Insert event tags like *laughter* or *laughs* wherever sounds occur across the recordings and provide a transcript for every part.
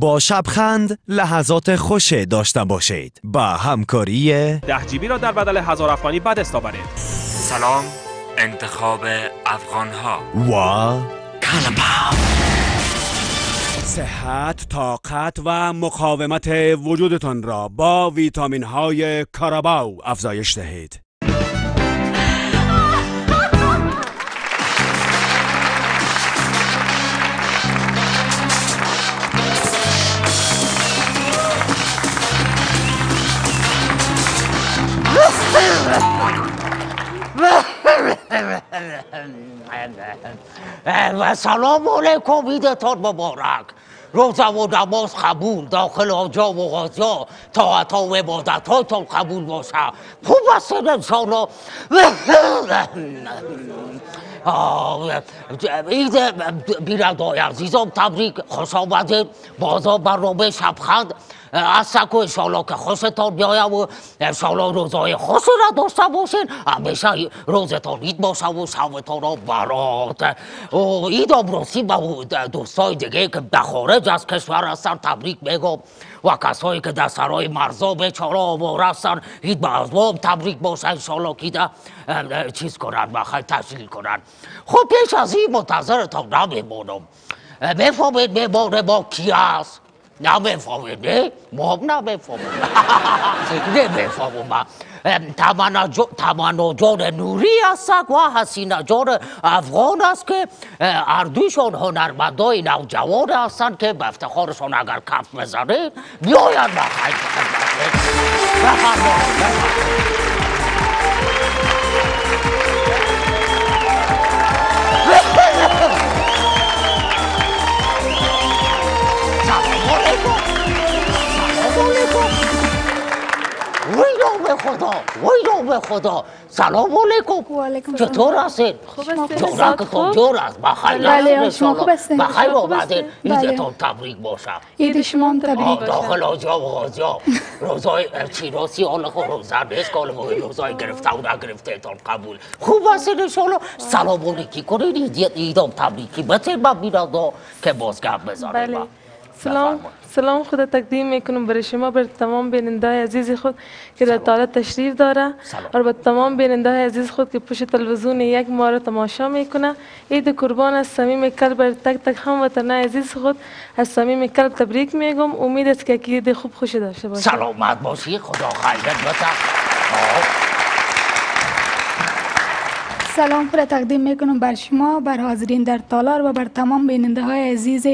با شبخند لحظات خوش داشته باشید. با همکاری ده جیبی را در بدل هزار افغانی بد استاورید. سلام انتخاب افغان ها و کلپاو صحت، طاقت و مقاومت وجودتان را با ویتامین های کاراباو افزایش دهید. و سلام علیکم ایدتان مبارک. روزه و نماز قبول داخل آنجا و غازیا طاعت ها و عبادت هایتان قبول باشه. خوب هستین انشاءالله آه، عید بینندای عزیزم تبریک خوش آمدین بازا برنامه شبخند. از سکو انشالله که خوشتان بیاید و انشالله روزای خوشی را داشته باشین. همیشه روزتان عید باشه و شبتان را برات. عید امروزی به دوستای دیگه که در خارج از کشور هستن تبریک میگم و کسایی که در سرای مرزا بیچاره آواره هستن عید به ازوام تبریک باشه انشالله که ده چیز کنن بخیر تشکیل کنن. خب پیش از این منتظرتان نمیمونم. بفهمید میمانه ما کی هست نمی‌فهمید نه؟ ما هم نمی‌فهمیم نمی‌فهمم تمنا جو- تمنا جان نوری هست و حسینه جان افغان است که هر دویشان هنرمندای نوجوان هستند که به افتخارشان اگر کف بزنید بیاید بفرمایید بفرمایید وای به خدا وای به خدا. سلام علیکم. وعلیکم چطور هستید خوب هستید؟ جورکتون خوب؟ جور است بخیر بله، شما خوب هستین؟ بخیر شما هستین؟ بله. عیدتون تبریک باشه عید شما هم تبریک داخل آجا و غازیا روزای چیناسی حالا خب روزه نیست که حالا روزای گرفته و نگرفته تان قبول. خوب هستید انشالله سلام علیکی. کنید عید- عیدم تبریکی. بتین من بیننده که بازگرد بزنیم. بله. سلام. سلام خود تقدیم می‌کنم برای شما بر تمام بیننده عزیز خود که در تالت تشریف داره. سلام. و بر تمام بیننده عزیز خود که پشت تلویزیون یک ما را تماشا می‌کنه. عید قربان از صمیم قلب بر تک تک هموطن عزیز خود از صمیم قلب تبریک میگم. امید است که عید خوب خوشی داشته باشید. سلامت باشی خدا خیرت بده سلام خود تقدیم می‌کنم بر شما بر حاضرین در تالار و بر تمام بیننده های عزیز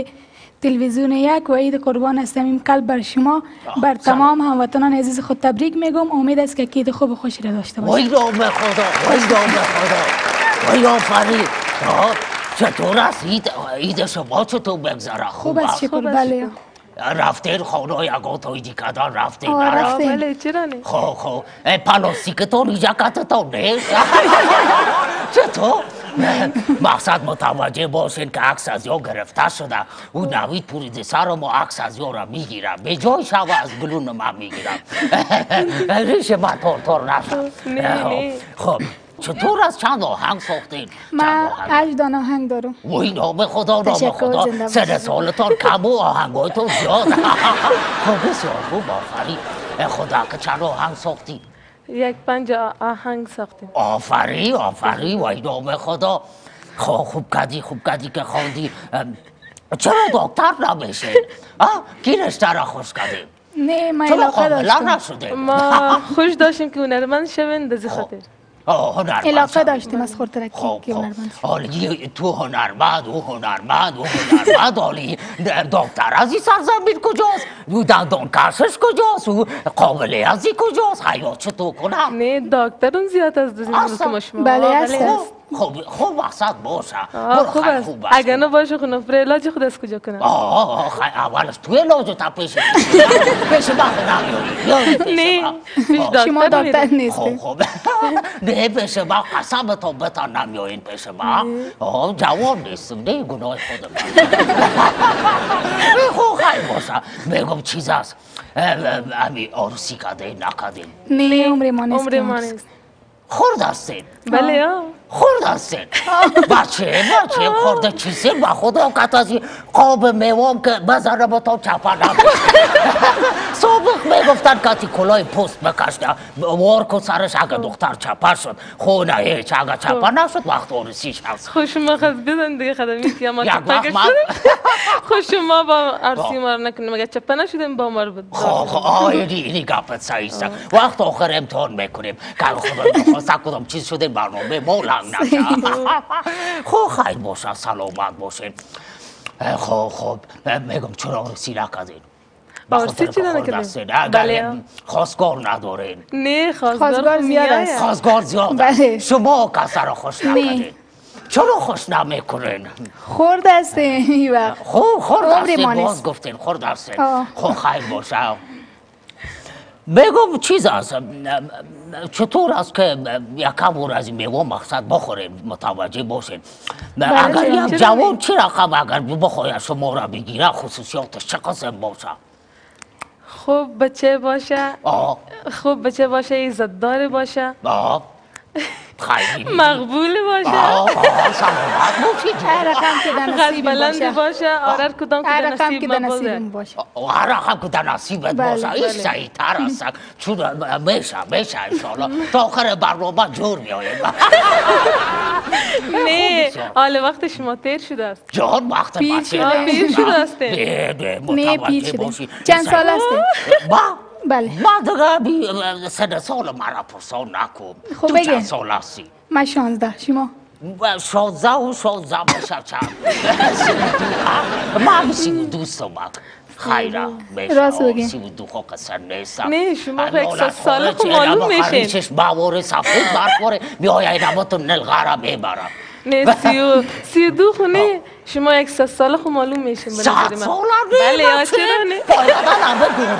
تلویزیون یک و عید قربان از صمیم قلب بر شما بر تمام هموطنان عزیز خود تبریک میگم. امید است که عید خوب و خوشی را داشته باشید. وای نام خدا وای نام خدا. وای آفرین. آه، چطور است؟ عید عید شما چطور بگذره. خوب است شکر. بله. رفتین خانه اگه تویدی کدن رفتین. آه، نه رفتیم. بله چرا نه؟ خب خب. پلاستیکتون اینجا کتتون نیست *laughs* چطور؟ مقصد متوجه باشین که عکس از یا گرفته شده. او نوید پوریدی سر ما عکس از یا را می‌گیرم. به جای شب از گلون من می‌گیرم. *laughs* ریش من تور تور نشد. نه. خب چطور از چند آهنگ ساختین؟ من؟ هشت آهنگ؟ دارم. وای نام خدا نام خدا. سن باشید. سالتان کم و آهنگایتون زیاد. *laughs* خب بسیار خوب آفرین. خدا که چند آهنگ ساختی یک پنج آهنگ ساختیم. آفرین آفرین وای نام خدا. خب خوب کردی خوب کردی که خواندی چرا دکتر نمیشه آه کی رشته را خوش کردی نه چرا نشده؟ ما *laughs* خوش داشتیم که هنرمند شوین از این خاطر. آه، هنرمند علاقه. داشتیم از خورترکی خب که خب هنرمند شد. حالی تو هنرمند و هنرمند و هنرمند *laughs* حالی دکتر از این سرزمین کجاست و دندان کشش کجاست و قابله از این کجاست حیات چطور کنم نه دکترون زیاد از اصلا. که ما شما بله، هست. خوب خوب خوب باشه. آه، برو خوب است. خوب است. اگر نباشه خود نفر علاج خود از کجا کنم؟ آه خیلی اولش تو علاج تا *laughs* پیش پیش پیش نه. پیش خب. شما دکتر دکتر میریم خب خب. *laughs* نه پیش من قسم تو بتان نمیارین پیش من آه جوان نیستم. نه گناه خود من. *laughs* خب خیلی باشه. میگم چیز است. امی عروسی کده نکدین نه عمر ما نیست خورد هستین بله خورد هستین بچه بچه خورده چیزین با خدا این قاب میوام که بزنه با چپا *laughs* سابق می‌گفتن کتی کلای پست بکشته وار کن سرش اگه دختر چپا شد خو نه هیچ اگه چپا نشد وقت آرسیش هست خوش شما خواست بزن دیگه خدمی که ما یک چپا وقت من- کشیدیم خوش شما با عرصی ما رو نکنیم مگه چپا نشدیم با ما رو بود خب آه اینی اینی گپت صحیح است وقت آخر امتحان می‌کنیم که خدا بخواست کدام چیز شده برنامه ما لنگ نشه خب خیر باشه سلامت باشین خب خب میگم چرا آرسی نکردین آرسی چرا نکردین؟ بله. اگر خواستگار ندارین نه خواستگار زیاد میاد است. خواستگار زیاد بله. شما کسا را خوش نه. نکردین چرا خوش نمی‌کنین خورد هستین این وقت خب خورد هستین. باز گفتین خورد هستین. خب خیر باشه بگم چیز است چطور است که یکم اور از این میوه مقصد بخوریم متوجه باشین اگر چرا یک نه؟ جوان چی رقم اگر بخواید شما را بگیره خصوصیاتش چه قسم باشه خوب بچه باشه. خوب بچه باشه عزتدار باشه. مقبول باشه. سلامت باشید هر رقم که در بلند باشه. باشه آرر کدام که هر در رقم که نصیب باشه. هر رقم که در نصیبت بله، باشه. این بله. صحیح تر است. چون میشه میشه انشالله تا آخر برنامه جور میاییم *laughs* نه. حال وقت شما تیر شده است. جان وقت پیر بچه شده. آه، پیر شده هستین. نه پیر شده. باشی. چند سال هستین ما بله ما دیگه سن سال مرا پرسان نکن خب تو. چند سال هستی من شانزده شما و شانزده و شانزده باشه چند ما هم سی و دوست ما خیره راست. سی و دو خو قصر نیستم نه، شما ساله خارج خب معلوم میشین. بخریشش باور سفید برخوره میای نماتون نلغره می‌برم نه سی و سی دو خونه شما یک ست ساله خو معلوم میشین من. سال هم بله یا چرا نه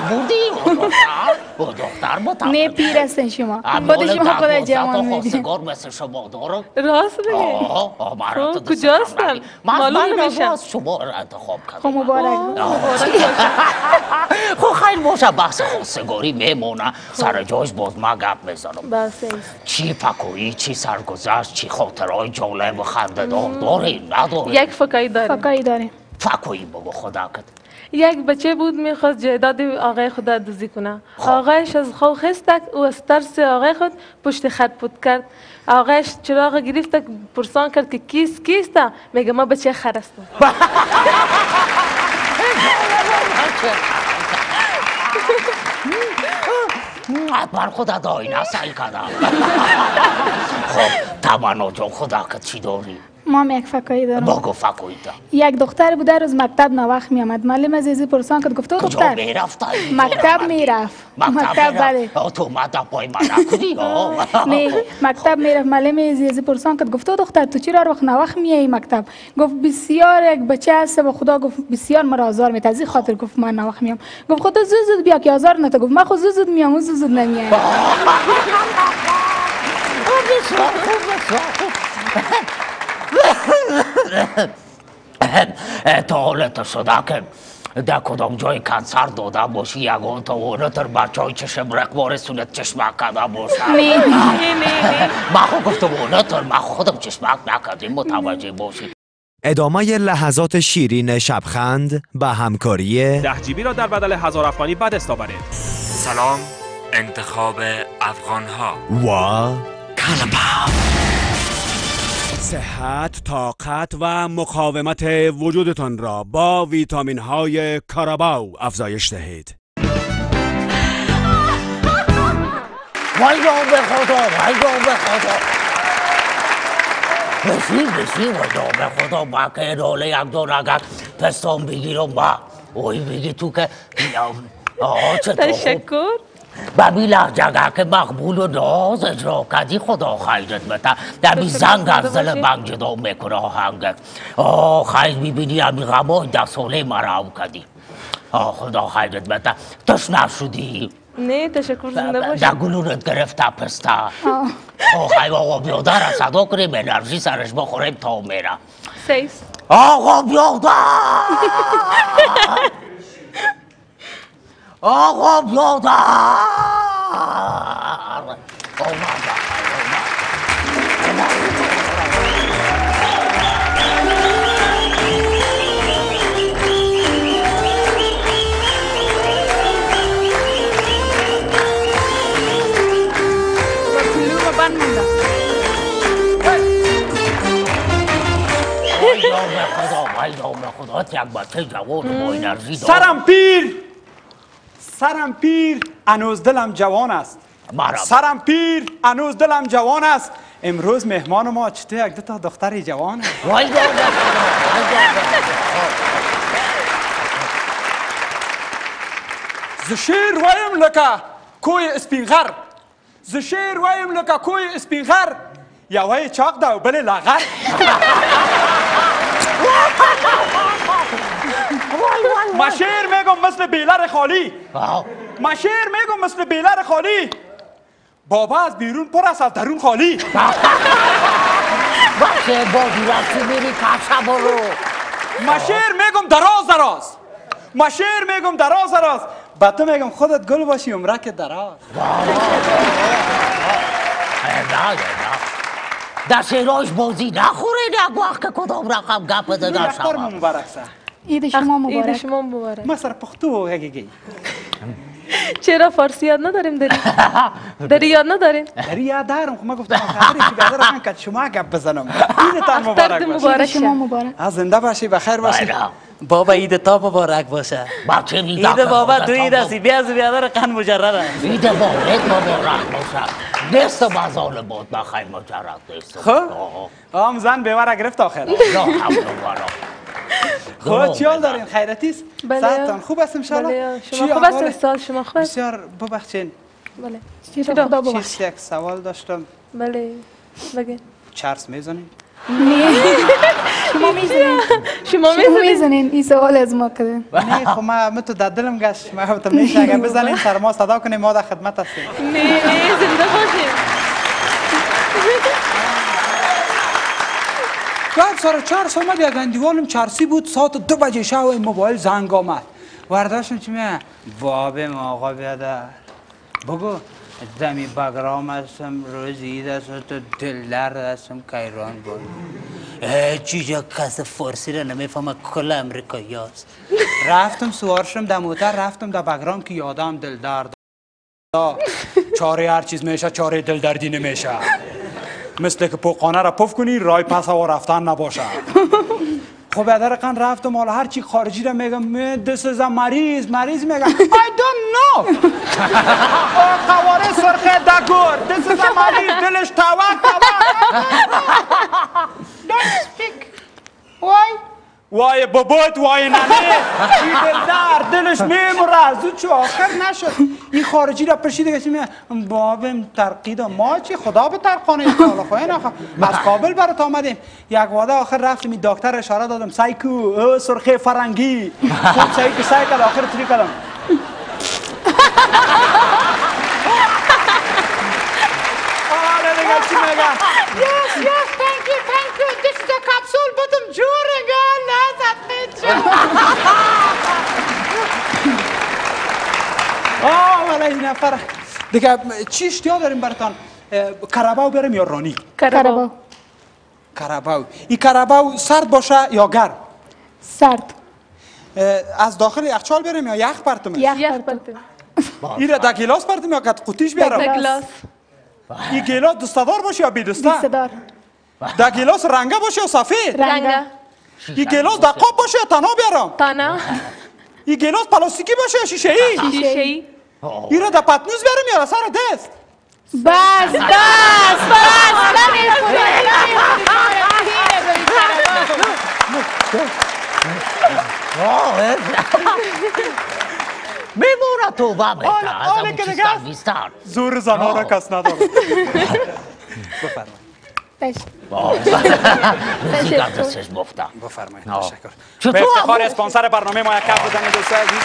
بودی. و دختر متوجه نه پیر هستین شما. خود شما خود جوان میدین خواستگار مثل شما دارم راست بگه آه آه مرا خب، کجا هستن؟ معلوم. از شما را انتخاب خب کردم مبارک بود. *laughs* خب خیلی باشه. بحث خواستگاری میمونه. سر جایش باز ما گپ می‌زنم. چی فکویی چی سرگذشت چی خاطرهای جالب و خنده‌دار داری نداری یک فکایی داریم. فکایی داریم. فکویی بگو خدا کد یک بچه بود میخواست جایداد آقای خود را دزدی کنه. آقایش از خو خستک او از ترس آقای خود پشت خط پود کرد. آقایش چراغ گرفت پرسان کرد که کیست کیسته میگه ما بچه خر هستم حتما خدا داینه سعی کردم خب تمنا جان خدا کد چی داری ما هم یک فکایی دارم. بگو فکویی دا یک دختر بود در روز مکتب نوخت می آمد معلم از ازی پرسان کرد گفته کجا دختر؟ می‌رفت مکتب می‌رفت. مکتب بله. تو مدب پای نکنی نه *laughs* مکتب می‌رفت. معلم ازی ازی پرسان کرد گفته دختر تو چرا هر وقت نوخت میای مکتب؟ گفت بسیار یک بچه هست و خدا گفت بسیار مرا آزار از این خاطر گفت من نوخت میام گفت خدا زود زود بیا که آزار نده. گفت من خود زود زود میام اون زود زود نمیام *laughs* *laughs* بسیار خوب بسیار خوب تا حالت شده که در کدام جای کنسر داده باشی یگان تا اونه تر بچه های چشم رقبار سونت چشمک کرده باشه نه نه نه نه من خود گفتم اونه تر من خودم چشمک نکردیم متوجه باشی ادامه لحظات شیرین شبخند به همکاری ده جیبی را در بدل هزار افغانی بدست آورید سلام انتخاب افغان ها و کلبا صحت، طاقت و مقاومت وجودتان را با ویتامین های کاراباو افزایش دهید. وایدو به خدا وایدو به خدا بسی بسی وایدو به خدا با که روله یک دور اگر پستان بگیرم با. اوی بگی تو که آه چطور؟ خوب تشکر ببین لحجه که مقبول و ناز اجرا کردی خدا خیرت بده. دمی زنگ از دل من جدا می‌کنه آهنگ آه خیر می‌بینی همی غمای ده ساله مرا او کردی. آه خدا خیرت بده. تشنه شدی نه تشکر زنده در باشی. گلونت گرفته پسته. آه. خیر آقا بیاده را صدا کنیم انرژی سرش بخوریم تا میره. سیست آقا *laughs* الكمبيوتر سرم پیر. سرم پیر هنوز دلم جوان است. مرحبا. سرم پیر هنوز دلم جوان است. امروز مهمان ما چطور یک دو تا دختر جوان است؟ وای. زه شعر وایم لکه کوه سپین غر. زه شعر وایم لکه کوه سپین غر. یوه چاقه ده او بل لاغر *laughs* ما شیر میگم مثل بیلر خالی. آه. ما شیر میگم مثل بیلر خالی. بابا از بیرون پر است از درون خالی. *laughs* باشه بازی رفتی میری برو. ما شیر میگم دراز دراز. ما شیر میگم دراز دراز. با تو میگم خودت گل باشی عمرک دراز. *laughs* در شیراش بازی نخورین یک وقت که کدام رقم گپ اختر شود مبارک سه عید شما عید مبارک شما مبارک ما سر پختو گگی چرا فارسی یاد نداریم داری داری یاد نداریم داری یاد دارم خب ما گفتم خبری که بیادر که شما گپ بزنم عیدتان مبارک باشه مبارک عید شما. مبارک از زنده باشی بخیر باشی بله. بابا عید تا مبارک باشه عید بابا دو عید هم هستی بیا از بیادر قن مجرد عید مولد مبارک باشه دست مزال بود بخیر مجرد دست خب آم زن بیوره گرفت آخر لا حول ولا خب چیال دارین؟ خیرتی است بله. خوب است ان بله شما خوب است استاد شما خوب؟ است بسیار ببخشین. بله. چرا؟ خدا چیز یک سوال داشتم. بله. بگین. چرس می‌زنین؟ شما *laughs* می‌زنین. شما می‌زنین. این سوال از ما کردین نه خب ما من تو در دلم گشت. ما تو میشه. اگر بزنین سر ما صدا کنیم ما در خدمت هستیم. نه نه زنده باشیم بعد سر چرس آمد یک اندیوانم چرسی بود. ساعت دو بجه شب موبایل زنگ آمد. ورداشتم چی میگه؟ بابم آقا بیادر. بگو دمی بگرام هستم روز عید است تو دل درد هستم کیران بود. چی جا کس فارسی رو نمی‌فهمه کل امریکایی هست رفتم سوار شدم در موتر رفتم در بگرام که یادم دل درد چاره هر چیز میشه چاره دل دردی نمیشه. مثل که پوقانه را پف کنی رای پس و رفتن نباشه. *laughs* خب بدر قن رفتم حالا هر چی خارجی را میگم is a مریض مریض میگم. I don't know. *laughs* قواره سرخه دگور. is a مریض دلش توک توک *laughs* don't speak. Why? وای بابات وای ننه. این در دلش میمره زود چو آخر نشد. این خارجی را پرشیده گشت. میگه بابم ترقید ما چی؟ خدا به ترقانه حالا خواهی نخوا. از کابل برات آمدیم. یک واده آخر رفتیم. این دکتر اشاره دادم. سایکو او سرخه فرنگی. خود سایکو سای کرد آخر تری کردم؟ حالا دیگه چی میگه Yes, yes, thank you, thank you. This is a capsule, بدم جورنگا لازم آه ولی این نفر دیگه چی اشتیا داریم براتان Carabao بیارم یا رانی؟ کربا Carabao این Carabao سرد باشه یا گرم؟ سرد. از داخل یخچال بریم یا یخ برتم یخ پرتیم این را در گلاس برتم یا قد قوطیش بیارم؟ گلاس. گلاس. این گلاس دستدار باشه یا بی دسته دستدار در گلاس رنگه باشه یا سفید؟ رنگه. *laughs* این گلاس در قاب باشه یا تنها بیارم؟ تنها این گلاس پلاستیکی باشه یا شیشه ای شیشه ای این را در پتنوز بیارم یا سر دست. بس بس بس. میمونه تو بهتر از دیگه است. بیستر زور زنها را کس نداره. *laughs* بفرمایید. از دستش مفتم بفرمایید. تشکر چطور افتخار اسپانسر برنامه ما یک کف بزنید دوست عزیز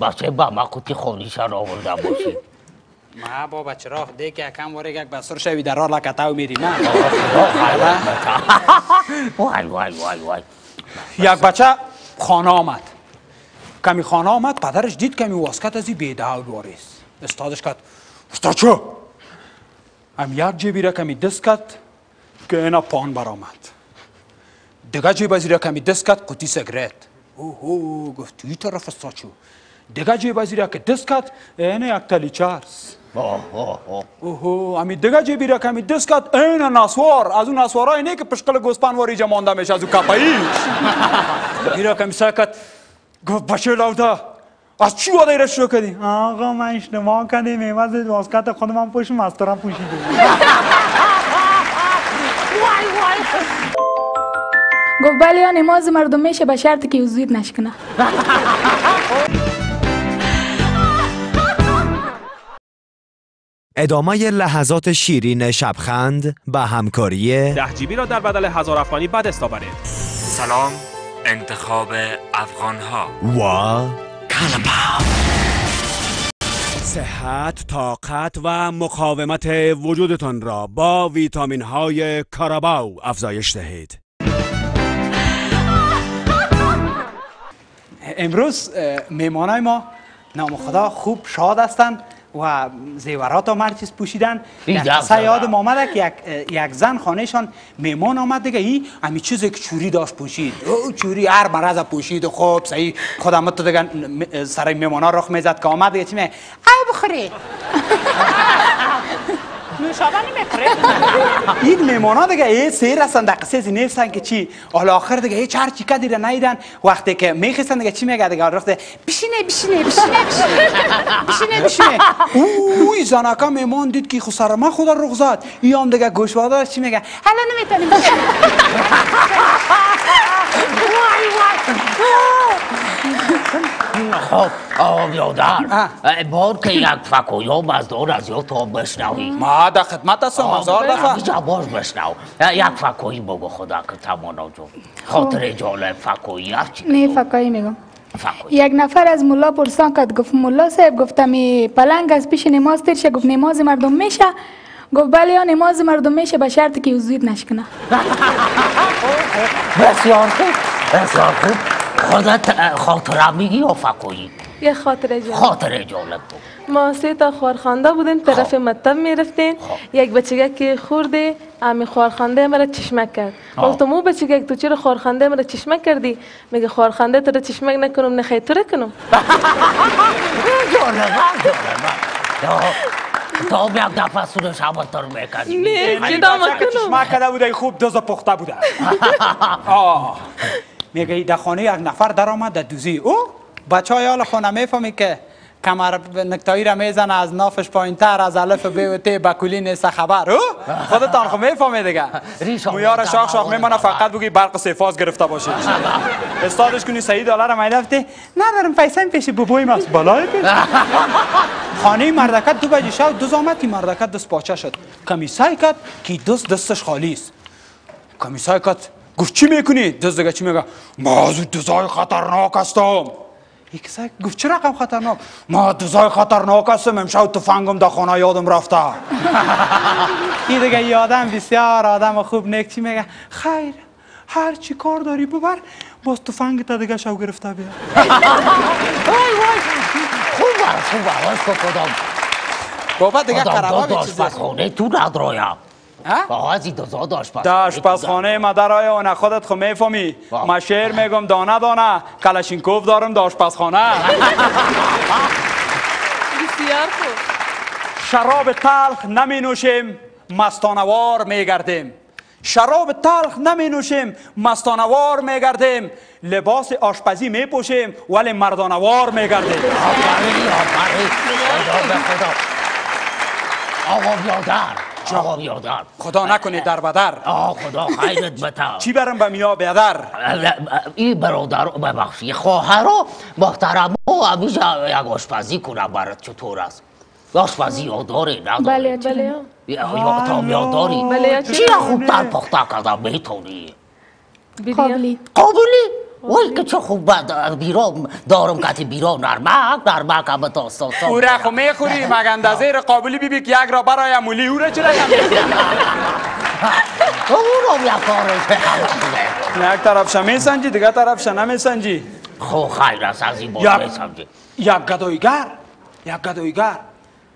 بچه با ما قوطی خونیشان آوردم باشی ما بابا چرا دیگه که کم واره یک بسر شوی در راه لکتاو میری نه وای وای وای وای یک بچه خانه آمد کمی خانه آمد پدرش دید کمی واسکت از این بیده واریست Üstadı kat. Ustaçı! ام یک جیبی را کمی دست کرد که اینا پان برآمد دیگه جیب از را کمی دست کرد قطی سگریت اوه گفت توی طرف استاچو دیگه جیب از را که دست کرد اینا یک تلی چارس اوه امی دیگه جیبی را کمی دست کرد اینا ناسوار از اون ناسوارای نه که پشکل گوسپان واری جمانده میشه از اون کپاییش اینا کمی سکت گفت بشه لوده از چی واده را شروع کردی؟ آقا من اشتباه کردیم میمز واسکت خودم هم پوش مسترم پوشیدیم گفت بله یا نماز مردم میشه به شرطی که عضویت نشکنه. ادامه لحظات شیرین شبخند به همکاری ده جیبی را در بدل هزار افغانی دست آورید سلام انتخاب افغان ها و صحت، طاقت و مقاومت وجودتان را با ویتامین های کاراباو افزایش دهید. امروز میمانای ما نام خدا خوب شاد هستند و زیورات هر چیز پوشیدن. این یک قصه زن. یادم آمده که یک, یک زن خانهشان میمان آمد دیگه. ای امی چیزی که چوری داشت پوشید. او چوری هر مرض پوشید و خوب صحیح خودم تو دیگه م- سر میمانا رخ می‌زد که آمد. دیگه چی می ای بخوری. نوشابه نمی‌خوره این میمانا دیگه ای سیر هستن در قصه نیستن که چی؟ حالا آخر دیگه هیچ هر چی کدی را نیدن. وقتی که میخستن دیگه چی میگه دیگه؟ رفته بشینه بشینه بشینه بشینه بشینه بشینه. اوی زنکا میمان دید که سر من خود رخ زد ای هم دیگه گوشوادار چی میگه؟ حالا نمی‌تونیم خب آقا بیادر آه. بار که یک فکویا مزدار از یا تا بشنوی ما در خدمت هستم هزار دفعه اینجا باز بشنو یک فکویی بگو خدا که تمانا جو خاطر جالب فکویی هرچی نه فکایی میگم فکویی یک نفر از ملا پرسان کرد گفت ملا صاحب گفتم می پلنگ از پیش نماز تیر شه گفت نماز مردم میشه گفت بله یا نماز مردم میشه به شرطی که عضویت نشکنه بسیار خوب بسیار خوب خودت خاطره میگی یا فکویی یه خاطره جالب. خاطر جالب ما سه تا خوارخانده بودیم طرف مطب می‌رفتیم. یک بچگک که خورده امی خوارخانده مرا چشمک کرد. گفتم او بچگک تو چرا خوارخانده مرا چشمک کردی؟ میگه خوارخانده تو رو چشمک نکنم نه خیر تو *laughs* رو کنم. جالبه تا هم یک دفعه سونش همانطور می‌کنی نه جدا مکنم. چشمک کرده بوده خوب دوز پخته بوده. *laughs* آه. *laughs* میگه در خانه یک نفر در آمد در دوزی او. بچه های حال خانه می‌فهمی که کمر نکتایی را می‌زنه از نافش پایین تر از الف ب و ت بکولی نیست خبر. او؟ خودتان خو می‌فهمی دیگه. مویار شاخ شاخ میمانه. فقط بگی برق سفاز گرفته باشید استادش کنی سعید دلار ما رفته ندارم پیسه پیش بابویم است بالای پیش. خانه مردکت دو بجه شب دوز آمد که مردکت دست پاچه شد. کمی سعی کرد که دست دستش خالی است. کمی سعی کرد گفت چی می‌کنی؟ دست دیگه چی میگه؟ ما از اون دوزای خطرناک هستم. یک سعی گفت چرا رقم خطرناک؟ ما دوزای خطرناک هستم. امشب تفنگم در خانه یادم رفته. *laughs* این دیگه یادم بسیار آدم خوب نیک. چی میگه؟ خیر. هر چی کار داری ببر باز تفنگ تا دیگه شو گرفته بیا. خوبه خوبه واسه کدام بابا دیگه به چیزی تو ندرایم. ها؟ آقازی دو زاد آشپزخانه در آشپزخانه ما در آیا نه خودت خو می‌فهمی. ما شعر میگم دانه دانه. کلاشینکوف دارم در آشپزخانه بسیار خوب. شراب تلخ نمی نوشیم مستانوار می گردیم شراب تلخ نمی نوشیم مستانوار می گردیم لباس آشپزی می پوشیم ولی مردانوار می گردیم آفرین آفرین. خدا به خدا. آقا بیادر. آقا بیادر خدا نکنه در بدر. آقا خدا خیرت بده چی برم به میا بیادر این برادر ببخشی. خواهر و محترم و همیشه یک آشپزی کنم برات چطور است. آشپزی یاد داری نداری بله بله. چرا؟ یا. یا یا تا یاد داری بله چی؟ خوب تر پخته کردم می‌تونی قابلی. قابلی؟ وای که چه خوب بیرا دارم که بیرا نرمک نرمک همه سا او *laughs* را خو می‌خوری مگه اندازه را قابلی بیبی که یک را برای مولی او را چرا نمی‌خوری اونم یک کارش یک طرف شمی سنجی دیگه طرف نمی سنجی خو خیر است از این بود میسمجی یک گدایگر یک گدایگر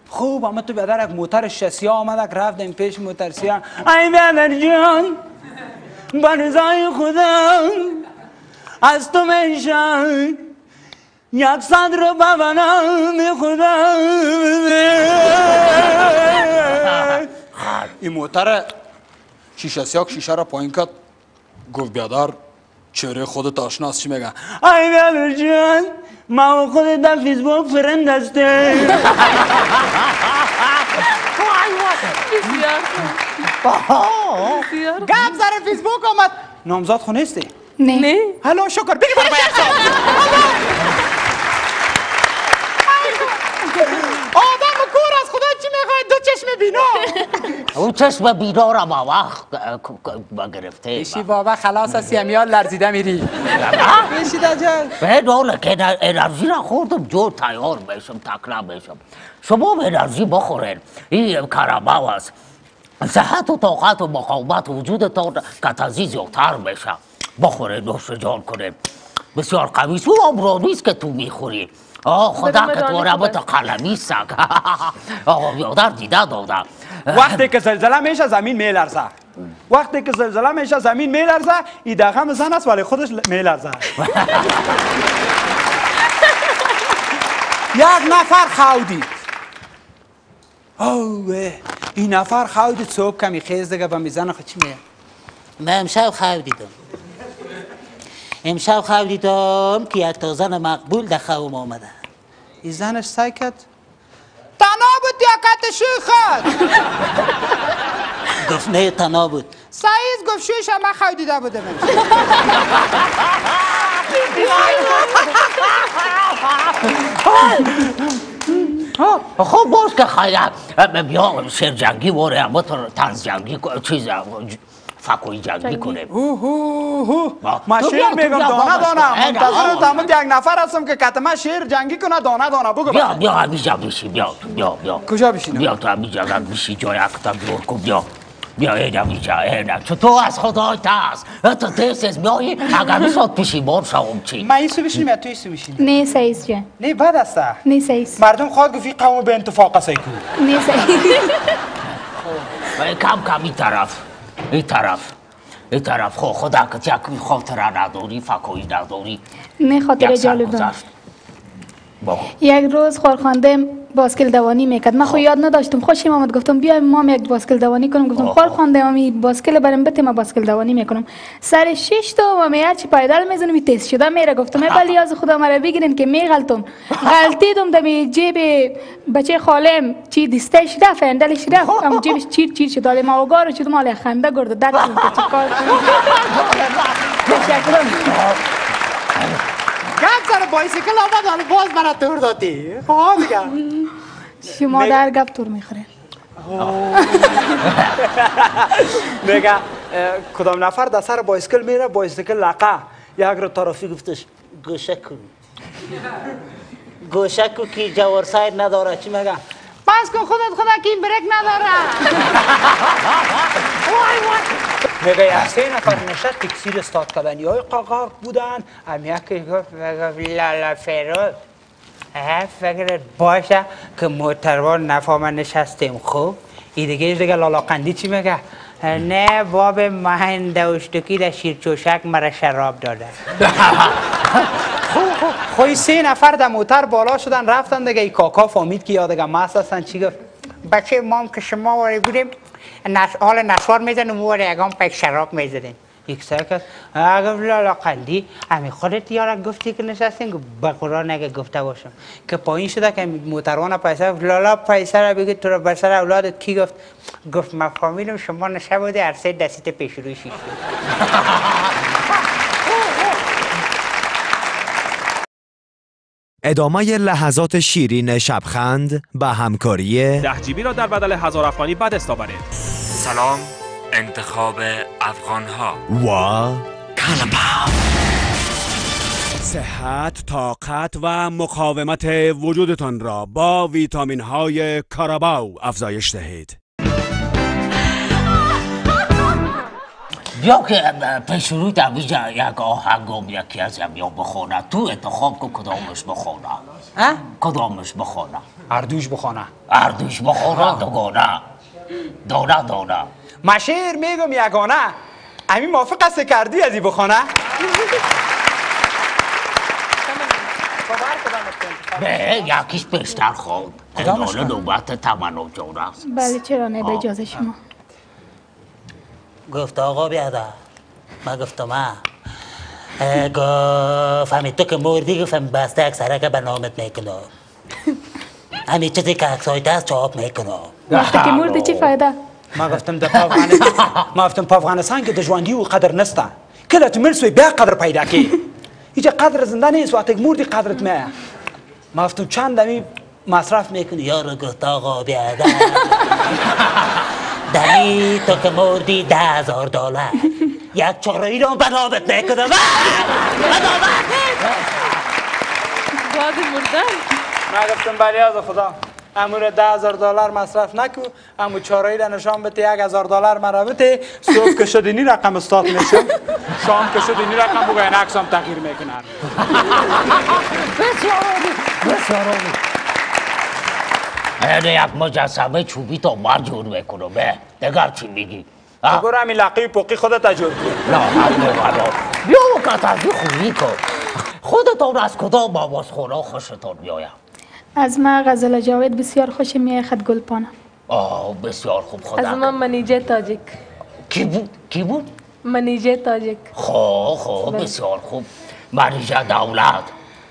خوب اما تو بیادر یک موتر شسیا آمدک رفتیم پیش موتر سیا ای بیادر جان برزای خدا از تو میشن یک صد رو ببنم خدا این موتر شیشه سیاک شیشه را پایین کرد گفت بیادر چهره خودت آشناست چی میگه ای بیادر جان ما و خودت در فیسبوک فرند هستیم. بسیار گپ سر فیسبوک آمد. نامزاد خو نه نه هلو شکر بگی برای آدم کور از خدا چی می‌خواد دو چشم بینا اون چشم بیدارم وقت گرفته ایشی بابا خلاص از سیمیال لرزیده میری ایشی دجال به دوله که انر- انرژی را خوردم جو تیار بشم تکرا بشم شما هم انرژی بخورین این کرباو است صحت و طاقت و مقاومت وجودتان کتازی زیادتر بشه بخورین نوش جان کنین بسیار قوی است. او امرو نیست که تو می‌خوری. آه خدا که تو ربط خوبه. قلمی سگ. *laughs* آه بیادر دیده داده. وقتی که زلزله میشه زمین میلرزه. وقتی که زلزله میشه زمین میلرزه. این دقم زن است ولی خودش میلرزه. *laughs* یک نفر خودید اوه این نفر خودید صبح کمی خیز دیگه به میزن خود چی میگه؟ من امشب خواب دیدم امشب خواب دیدم که یک تا زن مقبول در خوابم آمده این زنش سعی کرد؟ تنها بود یا کت شوخت *laughs* گفت نه تنها بود. سعید گفت شوش من خود دیده بودم *laughs* خب باز که خیلی بیا شیر جنگی واره اما تنز جنگی چیز فکوی جنگی کنیم. تو شیر تو میگم دانه دانه منتظر. تمام یک نفر هستم که کتما شیر جنگی کنه. دانه دانه بگو بیا. بیا همیجا بیشی بیا تو بیا بیا. کجا بشینم؟ بیا تو همیجا را بیشی جای اکتا دور کن. بیا. بیا این همیجا این چطور از خدای ترس. تو تیس از بیایی اگر می‌شد پشیمان شوم چی؟ من ایسو بشینم یا تو ایسو بشینی؟ نه سعیس جان نه بد است نه سعیس مردم خواهد گفت این قوم به انتفاق است کو نه سعیس ولی *laughs* کم کم این طرف. این طرف این طرف خو خدا که یک خاطره نداری فکوی نداری. نه خاطر جالب یک روز خورخانده باسکل دوانی می‌کرد. من خو یاد نداشتم. خوشم آمد گفتم بیا ما هم یک باسکل دوانی کنم. گفتم آها. خورخانده امی باسکل برم بته ما باسکل دوانی می‌کنم. سر شش تا و می هرچی پایدل می‌زنم؟ تیز شده. میره گفتم ای بلی از خدا مرا بگیرین که میغلطم *laughs* غلطیدم دمی جیب بچه خالم. چی دستش رفت اندلش رفت *laughs* ام جیبش چیر چیر شد حالا ما اوگارو شد مال خنده گرد درد *laughs* چی؟ کار تشکرم گپ سر بایسیکل آمد حالا باز مرا تور دادی ها دیگه شما در گپ تور می‌خورین میگه کدام نفر در سر بایسکل میره بایسکل لقه یک رو طرفی گفتش گوشه کن گوشه کو که جوار ساید نداره چی میگه پس کن خودت خدا که این بریک نداره میگه یک سه نفر تکسیر استاد کدنی های قاقاق بودن. هم یکی گفت لالا فیروز اه، فکرت باشه که موتروار نفهم نشستیم. خوب ای دیگه دیگه لالا قندی چی میگه؟ نه باب مهن دوشتکی در شیرچوشک مرا شراب داده. خوی سه نفر در موتر بالا شدن رفتن دیگه. ای کاکا فامید که یا دیگه مست هستن. چی گفت؟ بچه مام که شما واری بودیم. حال نشوار می‌زنیم و اگام پیک شراب می‌زدیم یک سر کرد لالا قندی امی خودت یارا گفتی که نشستیم گفت به قرآن اگه گفته باشم که پایین شده که موتروان گفت لالا پیسه را بگید تو را بر سر اولادت کی گفت گفت من شما نشه بوده عرصه دستیت پیش روی شیشه ادامه لحظات شیرین شبخند به همکاری ده جیبی را در بدل هزار افغانی به دست آورید سلام انتخاب افغان ها و کلباو صحت، طاقت و مقاومت وجودتان را با ویتامین های کاراباو افزایش دهید. بیا که پیش روی دمیجا یک آهنگم یکی از یا بخونه تو انتخاب کن کدامش بخونه ها؟ کدامش بخونه اردوش بخونه اردوش بخونه دوگانه. دانه دانه. مشیر میگم یگانه. امی موافق است کردی از این بخونه نه یکیش بیشتر خوب کدامش؟ نوبت تمنا جان است. بله چرا نه؟ به اجازه شما. گفت آقا بیادا. ما گفتم ما اه، گفت همین تو که مردی؟ گفتم بسته اکثره که به نامت می‌کنم. همین چیزی که اکسایت هست چاپ می‌کنم. وقتی که مردی چی فایده؟ ما گفتم در افغانستان ما گفتم په افغانستان کې د ژوندي و قدر نسته کله چې مړ سوی بیا قدر پیدا کی. هیچ قدر زنده نیست وقتی که مردی قدرت میه. ما گفتم چند دمی مصرف می‌کنی؟ یارو گفت آقا بیادا. دمی تو که مردی ده هزار دلار. یک چهارایی رو به نامت می‌کنم بعد مردن ما گفتم بله از خدا. امور ده هزار دلار مصرف نکو. امو چارایی را نشان بده. یک هزار دلار مرا بده. صبح که شد اینی رقم استاد میشم. شام که شد اینی رقم بگو این عکسم تغییر می‌کنن. بسیار عالی. بسیار اینه یک مجسمه چوبی تا من جور می‌کنم به دگر چی میگی؟ ها؟ برو همین لقی پوقی خودت تجور کن. نه ولا بیا و کتازی خوبی کن. خودتان از کدام آواز خورا خوشتان میآید از ما غزل جاوید بسیار خوش میآید گلپانه آه بسیار خوب خدا از من منیجه تاجیک کی بود؟ کی بود؟ منیجه تاجیک خب خب بله. بسیار خوب. مریجه دولت.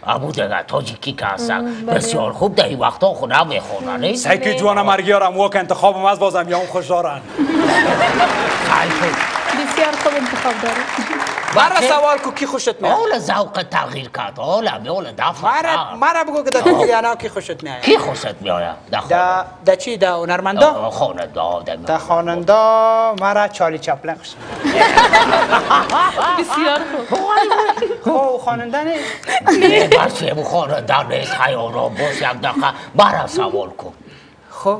ابو دیگه تاجیکی که هستن. بله. بسیار خوب. در این وقتا خونه می‌خونن سعی جوان مرگیارم. و که انتخابم از بازم یا اون خوش دارن *laughs* بسیار خوب انتخاب داره مرا سوال کو کی خوشت میاد حالا ذوق تغییر کرد حالا حالا دفع مرا مرا بگو که در تو کی خوشت میاد کی خوشت در دا دا چی دا هنرمندا خانه داده دا خوانندا مرا چالی چپلن خوشت بسیار خوب او خواننده نه بچه بو خانه در نیست حیانا باش یک دقیقه مرا سوال کن خب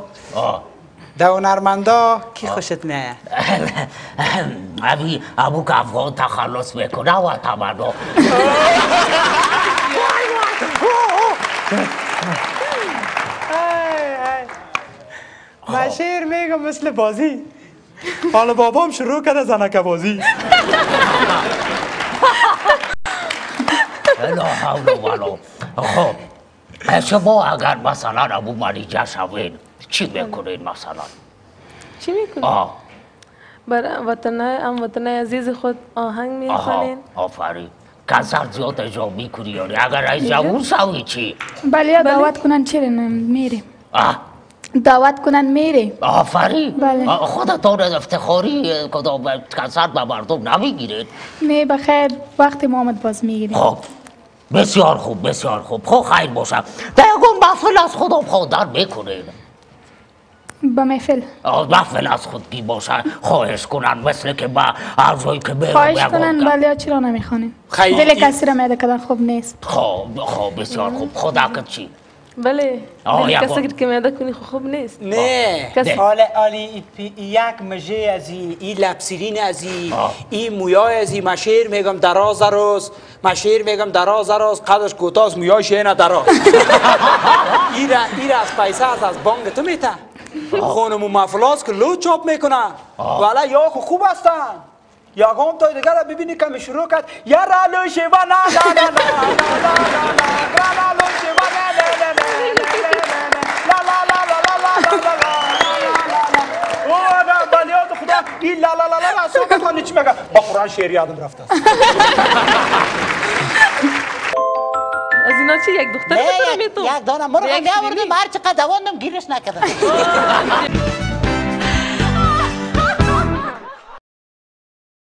دا هنرمندا؟ کی خوشت میاد *laughs* ابی ابو افغان تخلص می‌کنه و تمنا. من شعر میگم مثل بازی. حالا بابام شروع کرده زنک بازی. لا حول ولا خب شما اگر مثلا ابو مریجه شوین چی می‌کنین مثلا چی می‌کنی؟ آه. بر وطن ام وطن عزیز خود آهنگ آها می‌خوانین آفرین. کنسرت زیاد اجرا می‌کنی یعنی اگر از جوون شوی چی؟ بله یا دعوت کنن چرا میریم آه. دعوت کنن میریم آفرین. بله. خودتان از افتخاری کدام کنسرت به مردم نمی‌گیرید؟ نه بخیر. وقتی ما آمد باز می‌گیریم. خب. بسیار خوب بسیار خوب. خب خیر باشم. دیگه محفل از خودم خواندن می‌کنین. با از مفل از خودگی باشن؟ خواهش کنن مثل که با عرضایی که برو خواهش کنن ولی چرا نمی‌خوانیم؟ دل کسی را میده کدن خوب نیست. خوب خوب بسیار خوب. خدا که چی؟ بله. دل کسی که میده کنی خب خوب نیست. نه. حال آلی یک مجه از این لبسیرین از این مویای از این مشیر میگم دراز روز مشیر میگم دراز روز قدش کوتاست مویای شینه دراز. *laughs* این از پیسه از بانگ تو میتن. خانم و مفلاس که لو چاپ می‌کنن والا یا خو خوب هستن یا هم تا دیگر را ببینی که می شروع کرد یا را لو شیوا نه نه نه نه نه نه نه نه لو نه نه نه نه لا لا لا لا لا لا لا لا او نه بلیات خدا این لا لا لا لا لا صحبت کنی چی میگه با قرآن شعر یادم رفته است از اینا چی یک دختر بتونم یک تو؟ یک دانه. مرغ شیرینی. هر چقدر دواندم گیرش نکردم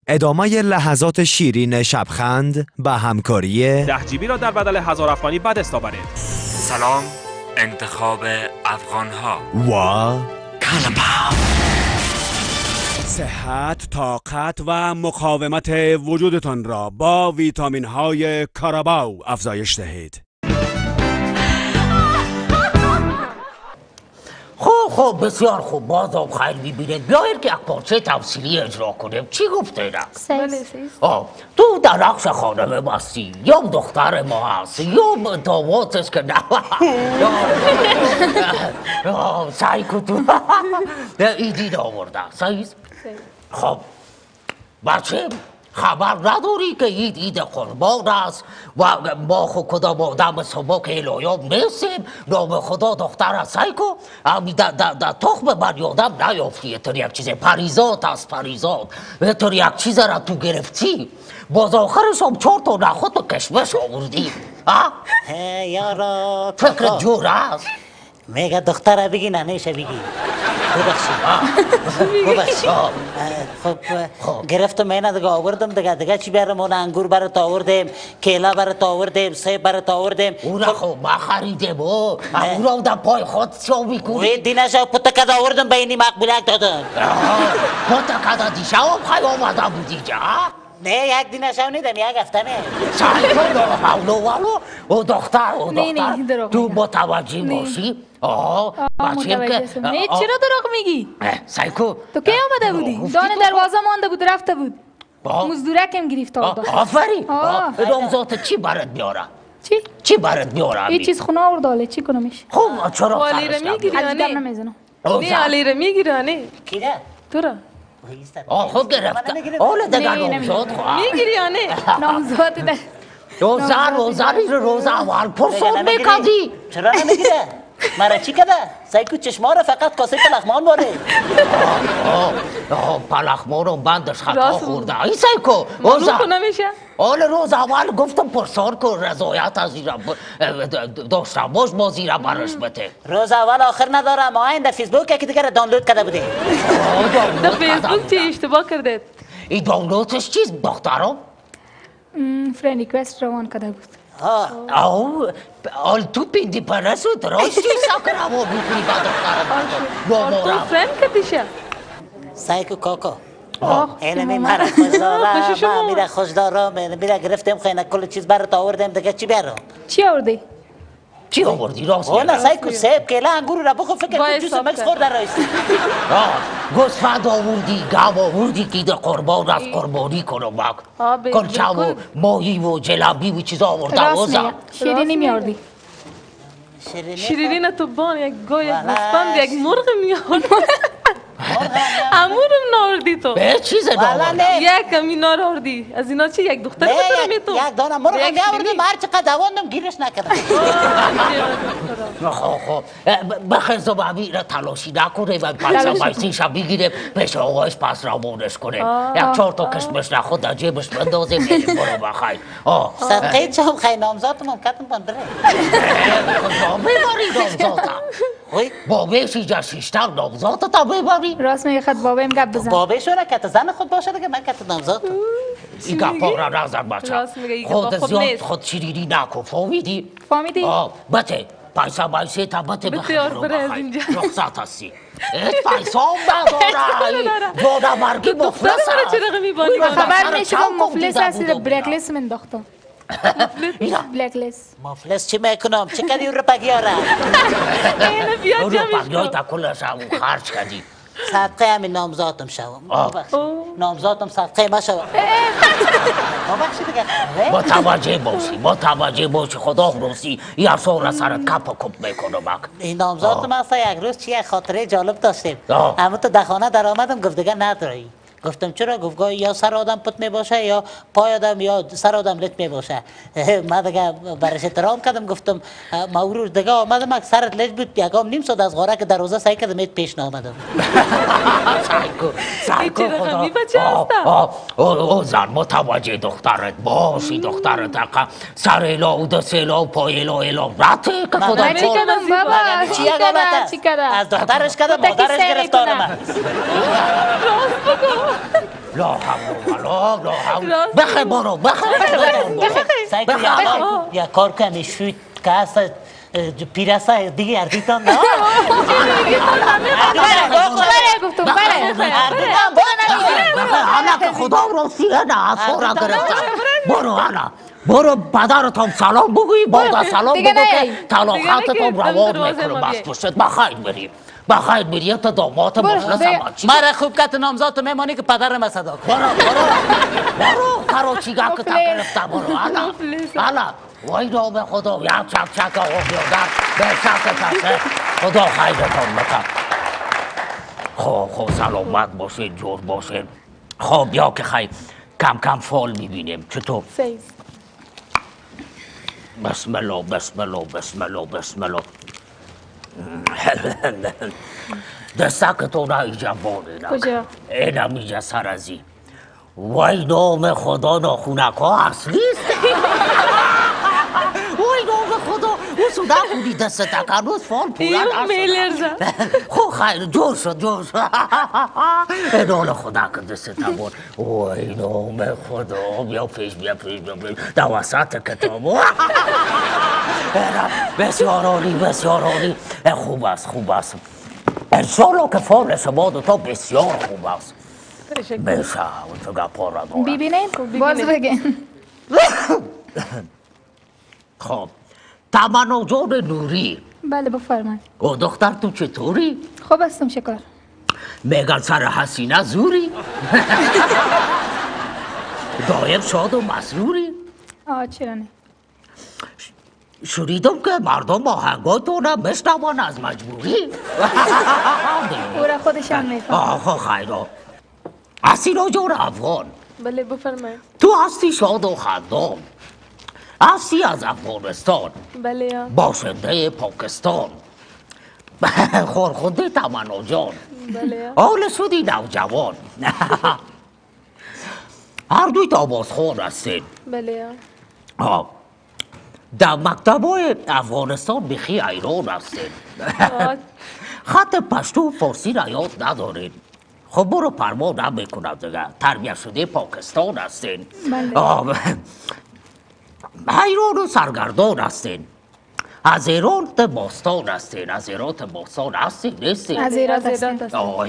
ادامه لحظات شیرین شبخند به همکاری ده جیبی را در بدل هزار افغانی بعد استاورید سلام انتخاب افغان ها و کلپاو صحت، طاقت و مقاومت وجودتان را با ویتامین های کاراباو افزایش دهید. خب خب بسیار خوب. بازم خیر می‌بینید. بیایید که یک پارچه تمثیلی اجرا کنیم. چی گفته بله سیز سیز آه تو در نقش خانم مستی یا دختر ما هستی. یا دامادش که نه. *laughs* سعی کن تو. *laughs* ایدی آورده سعیز خب بچه خبر نداری که عید عید قربان است و ما خو کدام آدم صبح که الهیام نیستیم. نام خدا دختر است. سیکو امی در در در تخم من یادم نیافتی. تو یک چیز پریزات است پریزات تو یک چیز را تو گرفتی. باز آخرش هم چهار تا نخود به کشمش آوردی. یارا فکر کاکا. جور است. میگه دختره بگی نه نیشه بگی. ببخشید. ببخشید. اه، خب گرفتم اینه دیگه آوردم دیگه. دیگه چی برم اون انگور برات آوردیم کیلا برات آوردیم سیب برات آوردیم. اونا خب. ما خریدیم او اونا در پای خود شو وی می‌کنی دینشا پتکه دا آوردم به اینی مقبولک دادم. پتا کدا دیشب خیلی آمده بودی جا نه یک دینشا نیدم یک هفته نه سعی کن لا حول ولو او دختر او دختر تو. متوجه. باشی آه بچه که چرا دروغ میگی سعی کن تو کی آمده بودی دان دروازه مانده بود رفته بود. مزدورکم گرفت آورد آفرین آه. نامزات چی برات بیارم چی چی برات بیارم یه چیز خونه آورد چی کنمش خب چرا سرش رو می‌گیری نمیاد؟ از یا دم نه نمی‌زنم نه علی رو می‌گیری یا نه کیره تو را آه خب گرفته حالا دیگه نه، نامزاد خواهد می‌گیری یا نه؟ نامزاد ده *laughs* روزه روزه روز اول پرسون می‌کردی چرا نمی‌گیره مرا چی کده؟ سایکو چشما رو فقط کاسه پلخمان باره. آه پلخمو رو بندش خطا. خورده. ای سیکو رو روزه نمیشه حال روز اول گفتم پرسان کن رضایت از زیرا داشتم. باش ما زیرا برش بده. روز اول آخر نداره ما این در فیسبوک که دیگه دانلود کرده بوده در فیسبوک چی اشتباه کرده این دانلودش چیز؟ دخترم فرند ریکوست روان کرده بود. آه. او پیندی پرسو درستی ساکر همو می‌کنی با دخترم با تو فرند کتیشه سایکو کاکا آه اینه می. مرا خوش دارم خوش شما. ما میره خوش دارم میره گرفتیم خیلی کل چیز برات آوردیم دیگه چی برم چی آوردی چی آوردی راست اونا میگم سایکو سیب کلا انگور را بخو فکر کن جوس مکس. خورده رایستی *laughs* آه گوسفند آوردی گم آوردی که ده قربان از قربانی آه، به- کلچه و. ماهی و جلبی و چیز آورده میگه. شیرینی میاردی شیرینی شیرین تو بان یک گوی یک والا. گوسفند یک مرغ میاد *laughs* *laughs* *laughs* امورم ناردی تو. به چیز نه. یک کمی ناردی از اینا چی یک دختر بتره می یک- تو؟ یک دانه. مرغ آوردم شیرینی. هر چقدر دواندم گیرش نکردم. *laughs* خب خب. بخیز و ببی را تلاشی نکنه و پیسه پیسیش هم بگیره پیش آقایش پس رامونش کنه. یک چهار تا کشمش نخود در جیبش بندازه بریم برو بخیر. صدقه چم خیلی نامزاتم هم کتم بان بره با ببری نامزاتا خوی با بیشی ببری راست میگه خد بابایم گپ بزن. بابه شونه کت زن خود باشه دیگه من کت نامزاتم این گپا را نظر بچه راست میگه، خود خوب زیاد. خود شیرینی نکن فهمیدی؟ فهمیدی؟ آه بته پیسه بایسه تا بته بخیر از بخیر. رخصت هستی. ایت پیسه هم نداره جودا مرگی مفلس مرا چرا میبانی خبر میشه که مفلس هستی *laughs* اینا. لیست من بلک لیست مفلس چی می‌کنم؟ چه کردی اون رو پگیاره اینه اونو جمعش پنجای کن. تا کلش هم خرج کردی صدقه همین نامزاتم شوم ببخشید. نامزاتم صدقه ما شوم ببخشید دیگه متوجه باشی متوجه باشی خدا روزی یا سور سر کپ و کپ می‌کنه بک این نامزاتم اصلا یک روز چیه خاطره جالب داشتیم. اما تو در خانه در آمدم گفت دیگه نداری گفتم چرا؟ گفت یا سر آدم پت می باشه یا پای آدم یا سر آدم لت می باشه *laughs* من دیگه برش احترام کردم گفتم ما روز دیگه آمدم اگه سرت لج بود یکام نیم ساعت از غاره که در روزه سعی کردم ایت پیش نامدم *laughs* سایکو سایکو چه خدا. او او زن متوجه دخترت باشی دخترت اقا سر الا و دست الا و پای الا الا. رته که خدا چی از دخترش کردم مادرش سه گرفتار می‌کنم. *laughs* لا حول ولا لا حول بخیر برو بخیر سعی کن. یا- کار کنی شوید که هست پیرسه دیگه اردیتان نه بله گفتم بله حالا که خدا رو سیه نه از خورا گرفتم برو حالا برو پدرت هم سلام بگوی باید از سلام بگو. که نگیر. روان می‌کنه بس. پشت بخیر بریم بخیر بریم تا دامات چی؟ مرا خوب کت نامزاد تو میمانی که پدرم صدا کن برو برو. برو. کاروچیگا که تا. گرفته برو. حالا. حالا وای نام خدا. یک چک چک آقا بیادر به شک کسه خدا خیرتان بکن. خب خب سلامت باشین جور باشین. خب بیا که خیر. کم کم فال می‌بینیم. چطور؟ بسم الله بسم الله بسم الله بسم الله. دستک تو را اینجا بانه کجا؟ اینم اینجا سرزی وای نام خدا ناخونک ها اصلی است وای *laughs* نام خدا او سودا خونی دست تکنوز فال پولن ایو میلرزه خو خیر جور شد جور شد نال خدا که دست تبون وای نام خدا بیا پیش بیا پیش بیا پیش در وسط کتاب بسیار عالی بسیار عالی خوب است خوب است انشالله که فال شما دوتا بسیار خوب است تشکر بشه اون تو گپا را دارم ببینین ببینین. باز بگین خب تمنا جان نوری. بله بفرمایید. او دختر تو چطوری؟ خوب هستم شکر. میگن سر حسینه زوری. *laughs* دایم شاد و مسروری. آه چرا نه؟ شنیدم که مردم تو را میشنون از مجبوری. *laughs* او را خودشان میفهم آخه خیرا حسینا جان افغان. بله بفرمایید. تو هستی شاد و خندان. هستی از افغانستان. بله یا. باشنده پاکستان. *laughs* خورخونده تمنا جان. بله حال شدی نوجوان. *laughs* هر دوی آوازخوان هستین. بله آه. در مکتب های افغانستان بخی ایران هستین. *laughs* خط پشتو و فارسی را یاد ندارین. خب برو پروا نمی‌کنم دیگه. تربیت شده پاکستان هستین. بله. حیران و سرگردان هستین از ایران تا باستان هستین از ایران تا باستان هستین نیستین از ایراد هستیم. آه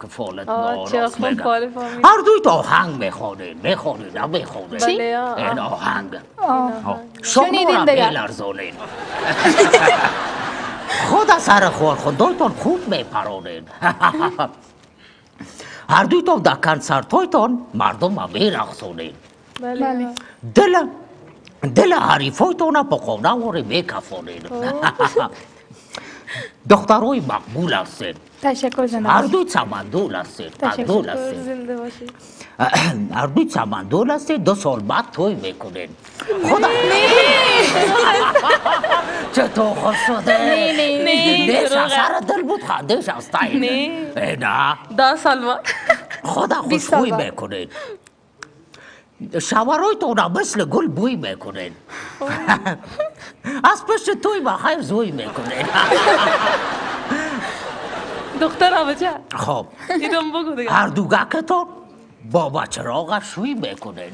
که فالت آه، ما چرا راست خوب میگم. فال فهمید هر دوی تا آهنگ می‌خوانین می‌خوانین نه می‌خوانین بله یا این آهنگ آه. شما شنیدین را دیگه. میلرزونین خود از سر خور خودتون خوب میپرونین هر دویتون در کنسرتایتان مردم را میرقصونین بله بله. دل دل حریفایتون با قونه واری میکفونین *laughs* دخترای مقبول هستین تشکر زنده هر. دوی سمندول هستین تشکر. زنده باشید. *clears throat* هر دوی سمندول هستین دو سال بعد توی می‌کنین خدا. *laughs* چطور خوش شده؟ نه، نه، از دروغه. سر دل بود خندش از نه. نه. ده سال ما خدا بعد. می‌کنین شوارایتون هم مثل گل بوی می‌کنین از پشت توی بخیر زوی می‌کنین دختر آبجه. خب. ایدم بگو دیگه. هر دوگکتون با بچه راغ شوی می‌کنین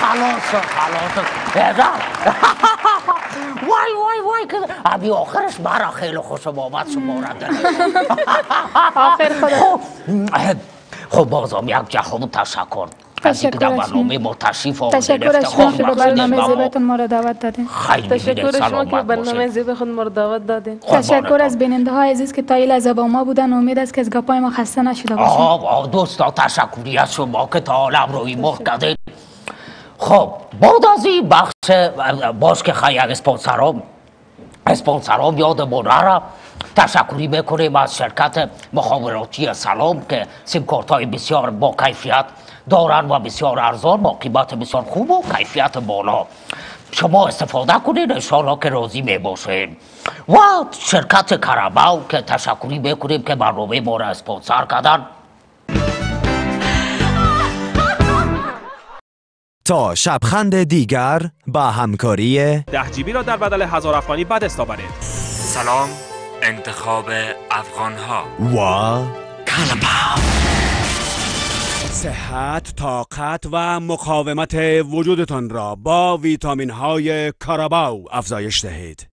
خلاص خلاص. اینا. وای وای وای که ابی آخرش مرا خیلی خوشم آمد شما را آخر خدا. خب بازم یک جهان تشکر. از در تشکر از برنامه ما تشریف آوردین تشکر از شما که به برنامه زیبتون ما را دعوت دادین. تشکر می‌بینید شما که برنامه. زیب خود ما رو دعوت دادین. تشکر از بیننده های عزیز که تا این لحظه با ما بودن. امید است که از گپای ما خسته نشده باشین آه دوستا تشکری از شما که تا حالا روی ما کردید خب بعد از این بخش باز که خیلی اسپانسرام اسپانسرام یادمون را تشکری می‌کنیم از شرکت مخابراتی سلام که سیم های بسیار با کیفیت دارن و بسیار ارزان با قیمت بسیار خوب و کیفیت بالا. شما استفاده کنید انشاءالله که راضی می باشین و شرکت کرباو که تشکری می‌کنیم که برنامه ما را اسپانسر کردن. تا شبخند دیگر با همکاری ده جیبی را در بدل هزار افغانی بدست آورید سلام. انتخاب افغان ها و صحت، طاقت و مقاومت وجودتان را با ویتامین های کاراباو افزایش دهید.